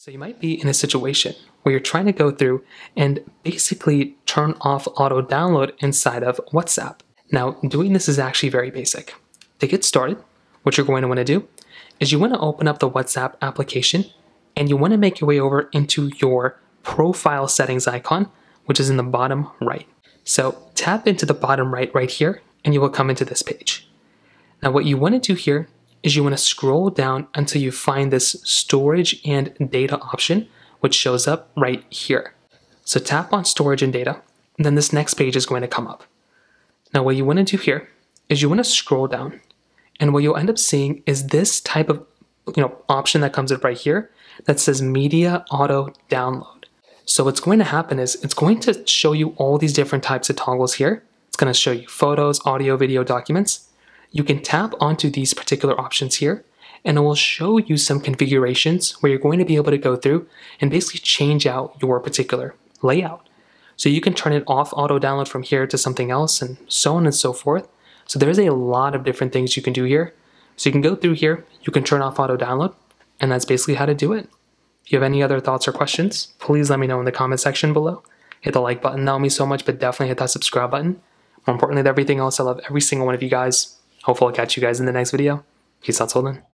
So you might be in a situation where you're trying to go through and basically turn off auto download inside of WhatsApp. Now, doing this is actually very basic. To get started, what you're going to want to do is you want to open up the WhatsApp application and you want to make your way over into your profile settings icon, which is in the bottom right. So tap into the bottom right right here and you will come into this page. Now what you want to do here is you want to scroll down until you find this storage and data option, which shows up right here. So tap on storage and data, and then this next page is going to come up. Now what you want to do here is you want to scroll down, and what you'll end up seeing is this type of you know option that comes up right here that says media auto download. So what's going to happen is it's going to show you all these different types of toggles here. It's going to show you photos, audio, video, documents you can tap onto these particular options here and it will show you some configurations where you're going to be able to go through and basically change out your particular layout. So you can turn it off auto download from here to something else and so on and so forth. So there's a lot of different things you can do here. So you can go through here, you can turn off auto download, and that's basically how to do it. If you have any other thoughts or questions, please let me know in the comment section below. Hit the like button, that would mean so much, but definitely hit that subscribe button. More importantly than everything else, I love every single one of you guys. Hopefully I'll catch you guys in the next video. Peace out, till.